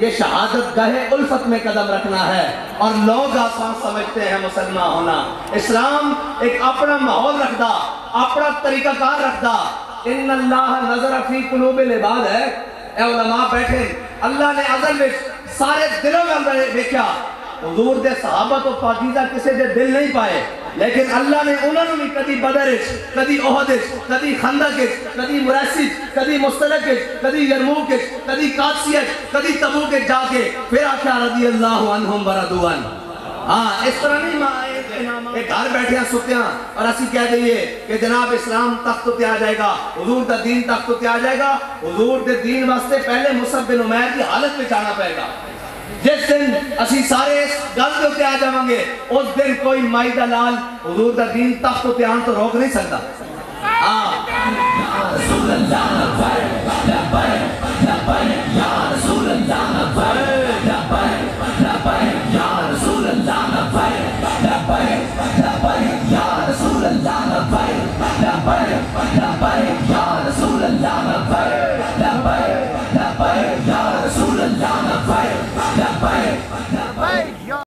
ये शहादत गहे उल्फत में कदम रखना है। और लोग आसान समझते हैं मुसलमान होना। इस्लाम एक अपना माहौल रखता अपना तरीकाकार रखता इन अल्लाह नज़र फ़ी कुलूब इबाद है। ए बैठे, अल्लाह ने अजल में सारे दिलों में अंदर देखा, हजूर दे सहाबा तो पाकीजा किसी दे दिल नहीं पाए। लेकिन अल्लाह ने उन्होंने भी कदी बदर कदी ओहद कदी खंदक कदी मुरैसिद कदी मुस्तलक कदी यरमूक कदी कादसियत कदी तबूक जाके फिर आख्या रदी अल्लाह अनहुम बरदुअन हाँ इस तरह नहीं माँ, एक घर बैठे सुते हैं और असि कह दइए कि जनाब इस्लाम तख्त ते आ जाएगा, हुजूर दा दीन तख्त ते आ जाएगा, हुजूर के दीन वास्ते पहले मुसब बिन उमैर की हालत में जाना पड़ेगा। जिस दिन असी सारे गल के उत्ते आ जावे उस दिन कोई माई का लाल हजूर का दीन तख्त तो ध्यान तो रोक नहीं सकता हाँ।